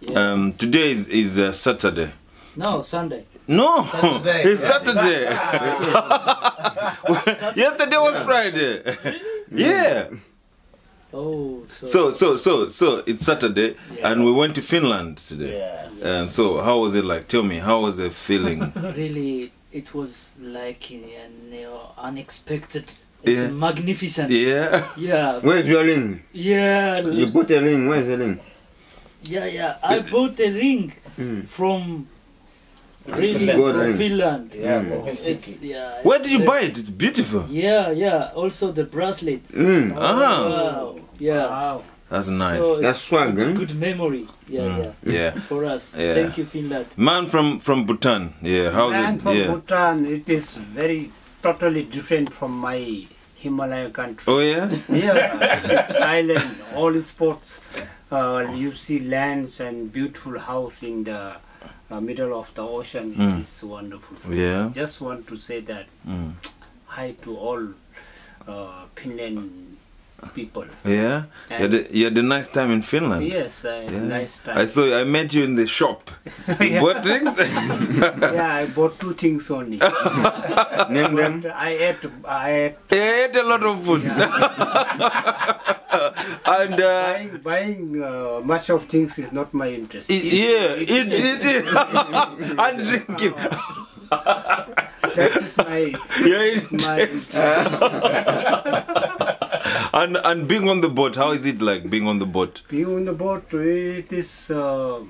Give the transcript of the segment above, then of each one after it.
Yeah. Um, today is, is uh, Saturday. No, Sunday. No, Saturday. it's Saturday. Yesterday was Friday. yeah. Oh, so, So so so so it's Saturday, Yeah. and we went to Finland today. Yeah. And so, how was it like? Tell me, how was the feeling? really, it was like you know, unexpected. It's Yeah. magnificent. yeah. Yeah, Where's your ring? yeah, You put a ring. Where's the ring? Yeah, yeah. I bought a ring Mm. from really Good from. Finland. Yeah, Mm. from It's Helsinki. yeah. Where did you buy it? It's beautiful. Yeah, yeah. Also the bracelet. Mm. Ah. Wow. Yeah. Wow. That's nice. So That's swag, good, eh? good memory. Yeah, Mm, yeah. yeah. For us. Yeah. Thank you, Finland. Man from from Bhutan. Yeah. How's and it? from Yeah. Bhutan, it is very totally different from my Himalaya country. Oh yeah. Yeah, it's island, all sports. Uh, you see lands and beautiful house in the uh, middle of the ocean. Mm. It is wonderful. Yeah. Just want to say that Mm. hi to all uh, Finland people. Yeah. You had, a, you had a nice time in Finland. Yes, uh, Yeah. nice time. I saw. I met you in the shop. Yeah. What things? yeah, I bought two things only. Name them. I ate, I ate I ate a lot of food. and uh, buying, buying uh, much of things is not my interest. it, yeah, eat, eat, eat, and drinking. that is my Yeah, my interest. and and being on the boat, how is it like being on the boat? being on the boat. It is uh,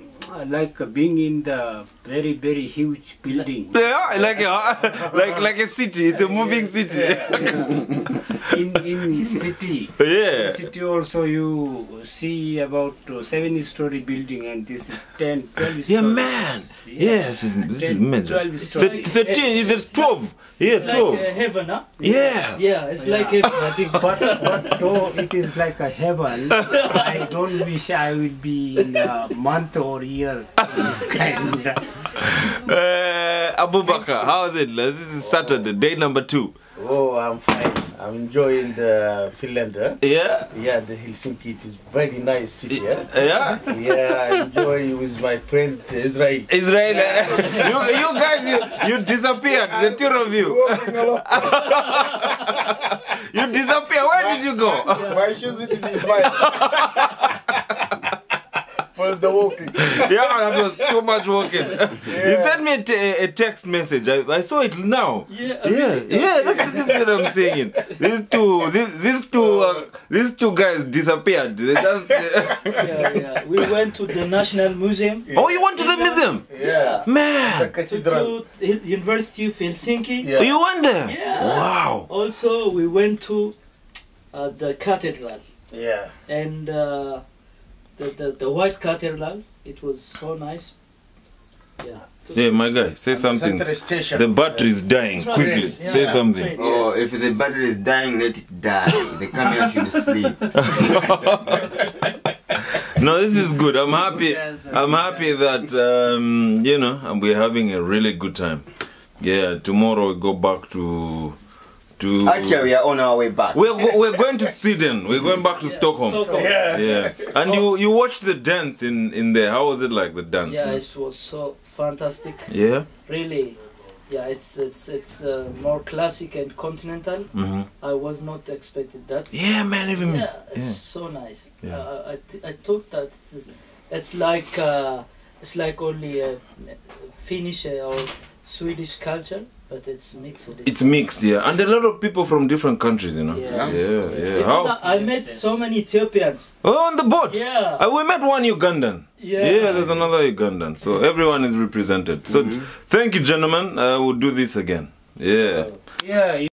like being in the very very huge building. Yeah, like a, like like a city. It's a moving city. in in city. Yeah. City also you see about uh, seven story building and this is 10, 12 Yeah, stories. man. Yes, this is, this is 10, major. 12 stories. Thir- Thirteen. There's twelve. Yeah, It's like twelve. uh, heaven, huh? Yeah. Yeah, it's like Yeah. heaven. I think. But, but though it is like a heaven, I don't wish I would be in a month or year in this kind. Uh, Abu Bakr, how is it? This is Saturday, day number two. Oh, I'm fine. I'm enjoying the Finland. Eh? Yeah. Yeah, the Helsinki. It is very nice city. Eh? Yeah. Yeah, I enjoy with my friend Israel. Israel, eh? you, you guys, you, you disappeared, the two of you. you disappeared. Where did you go? My shoes it is mine. For the walking. yeah, that was too much walking. He sent me a, t- a text message. I, I saw it now. Yeah, Yeah, really. yeah, that's, that's what I'm saying. These two, these, these two, uh, these two guys disappeared. They just, yeah, yeah. We went to the National Museum. oh, you went to the museum, Yeah. The man? To, cathedral. to University of Helsinki. Yeah. You went there? Yeah. Wow. Also, we went to uh, the cathedral Yeah. and uh, the, the the white cathedral. It was so nice. Yeah. Yeah, my guy, say And something. Central station. The battery is dying. Train. Quickly, Yeah. say something. Train. Oh, if the battery is dying, let it die. The camera should sleep. No, this is good. I'm happy. Yes, I'm happy that um, you know and we're having a really good time. Yeah, tomorrow we go back to to. Actually, we are on our way back. we're go- we're going to Sweden. We're going back to Yeah, Stockholm. Stockholm. Yeah. Yeah, and you you watched the dance in in there. How was it like the dance? Yeah, man? it was so fantastic. Yeah. Really. Yeah, it's it's it's uh, more classic and continental. hmm I was not expected that. Yeah, man. Even Yeah, it's yeah. so nice. Yeah. Uh, I, th- I thought that it's, it's like uh, it's like only a Finnish uh, or Swedish culture, but it's mixed. It's mixed, yeah, and a lot of people from different countries, you know. Yes. Yeah, yeah. Even How? I met so many Ethiopians. Oh, on the boat. Yeah. Uh, we met one Ugandan. Yeah. Yeah, there's another Ugandan. So everyone is represented. So thank you, gentlemen. Uh, we'll do this again. Yeah. Yeah,